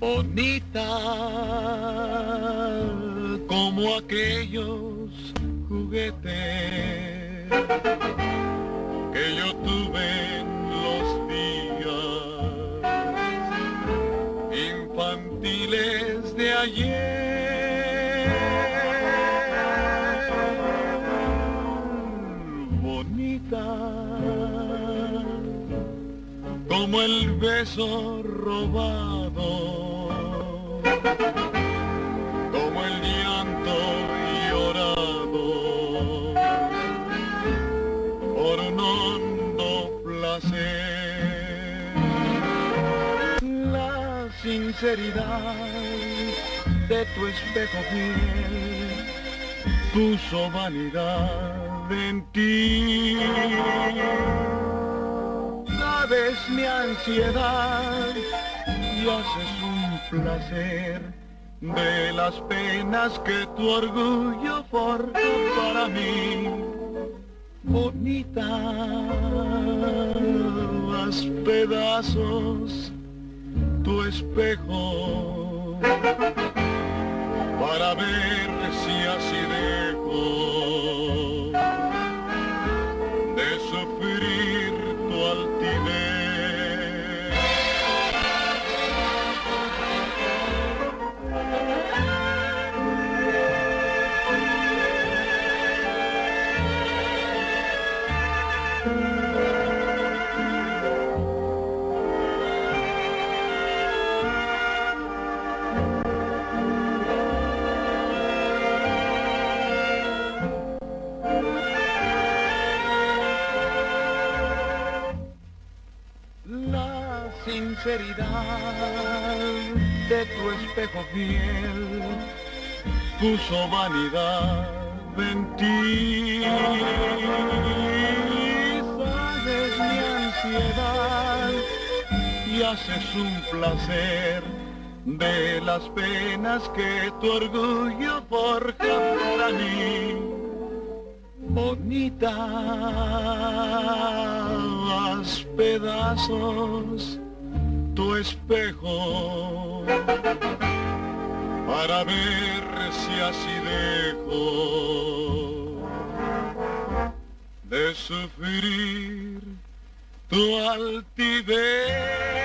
bonita como aquellos juguetes que yo tuve en los días infantiles de ayer. Bonita como el beso robado como el llanto llorado por un hondo placer. La sinceridad de tu espejo fiel puso vanidad en ti. Sabes mi ansiedad y haces un placer de las penas que tu orgullo forja para mí. Bonita, haz pedazos tu espejo de tu espejo fiel puso vanidad en ti. Y haces un placer de las penas que tu orgullo forja para mí. Bonita, haz pedazos tu espejo para ver si así dejo de sufrir tu altivez.